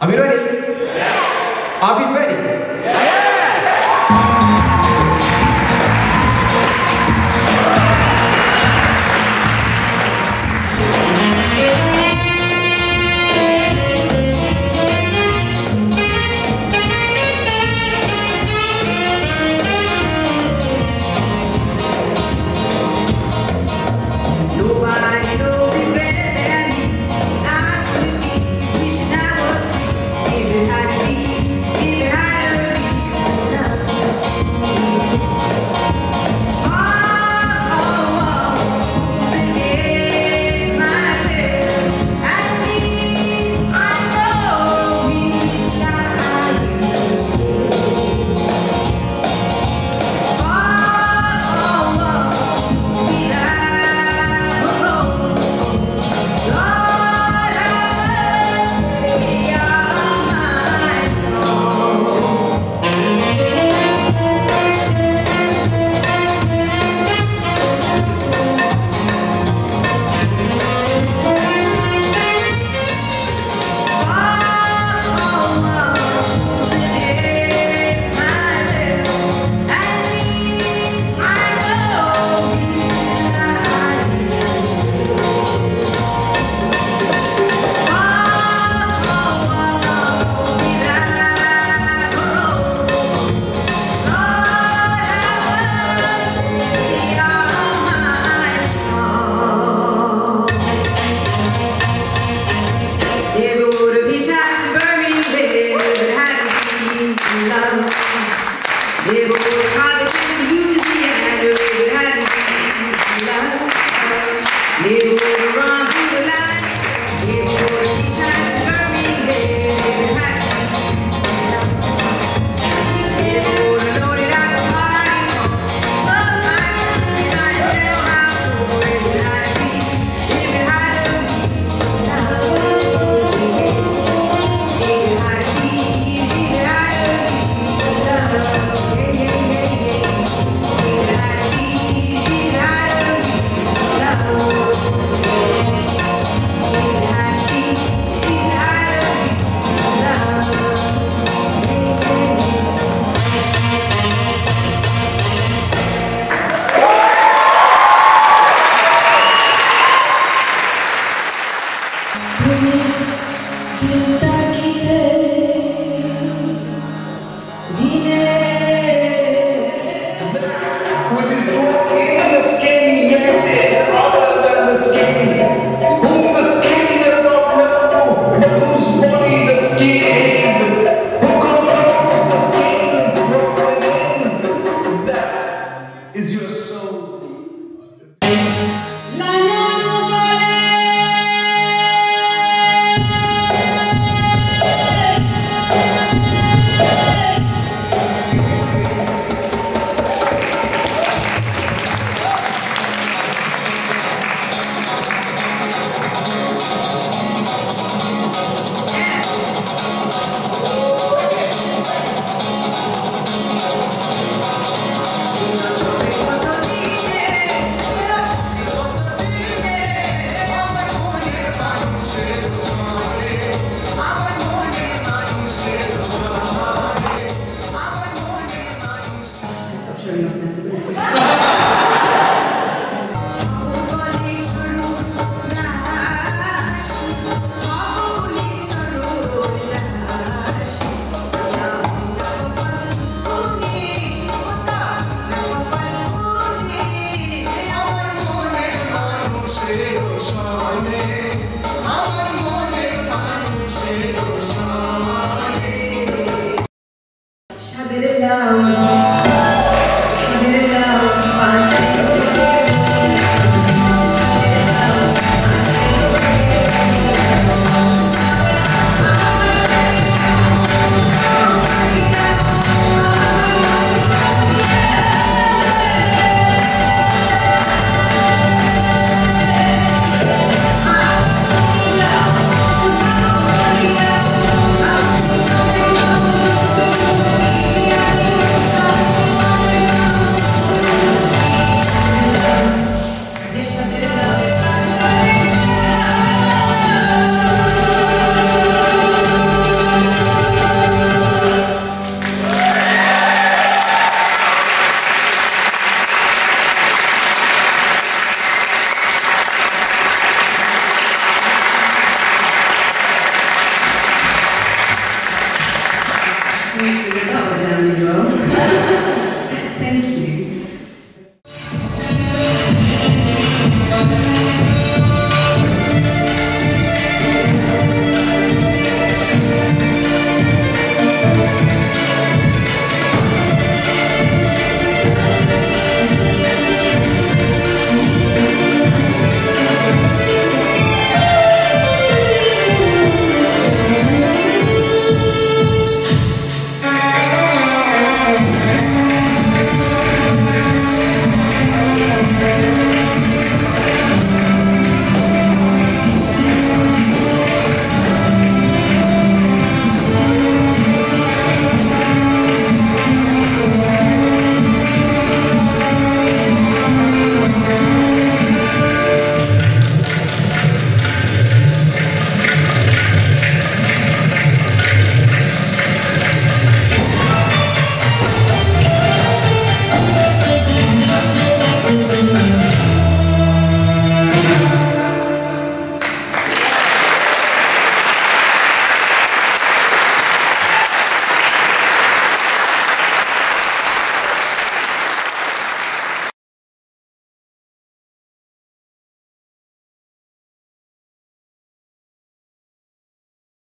Are we ready? Yes. Are we ready? Yes. which is drawn in the skin, yet is other than the skin.